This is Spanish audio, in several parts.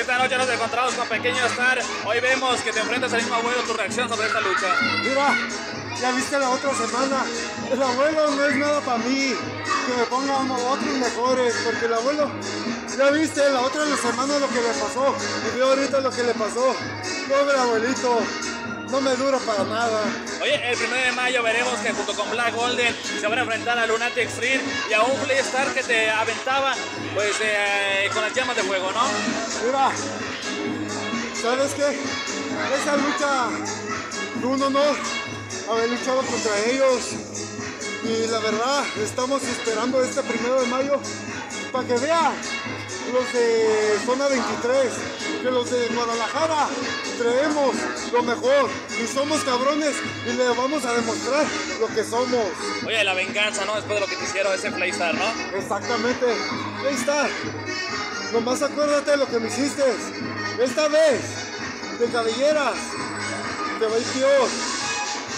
amigos, ya nos encontramos con Pequeño Star. Hoy vemos que te enfrentas al mismo abuelo. Tu reacción sobre esta lucha. Mira, ya viste la otra semana. El abuelo no es nada para mí. Que me pongan otros mejores. Porque el abuelo, ya viste la otra semana lo que le pasó. Y veo ahorita lo que le pasó. Pobre abuelito. No me dura para nada. Oye, el 1 de mayo veremos que junto con Black Golden se van a enfrentar a Lunatic Street y a un Star que te aventaba pues eh, con las llamas de fuego, ¿no? Mira, ¿sabes qué? Esa lucha fue un honor haber luchado contra ellos. Y la verdad, estamos esperando este primero de mayo para que vean los de zona 23, que los de Guadalajara traemos lo mejor y somos cabrones y le vamos a demostrar lo que somos. Oye, la venganza, ¿no? Después de lo que te hicieron ese Playstar, ¿no? Exactamente, Playstar. Nomás acuérdate de lo que me hiciste. Esta vez, de cabelleras, te va a ir peor.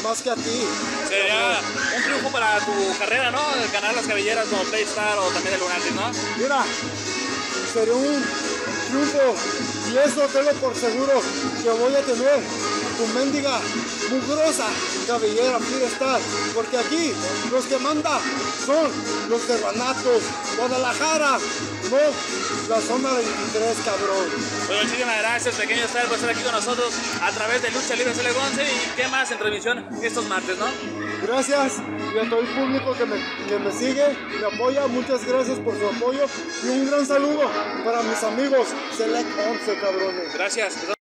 Más que a ti. Sería un triunfo para tu carrera, ¿no? Ganar las cabelleras como Playstar o también el Lunatic, ¿no? Mira, sería un triunfo y eso tengo por seguro que voy a tener tu mendiga mugrosa cabellera estar porque aquí los que manda son los de Banatos, Guadalajara, no la zona 23, cabrón. Bueno, muchísimas gracias, pequeño Star, por estar aquí con nosotros a través de Lucha Libre Celegonce y qué más en transmisión estos martes, ¿no? Gracias y a todo el público que me, que me sigue, me apoya, muchas gracias por su apoyo y un gran saludo para mis amigos Select 11, cabrones. Gracias.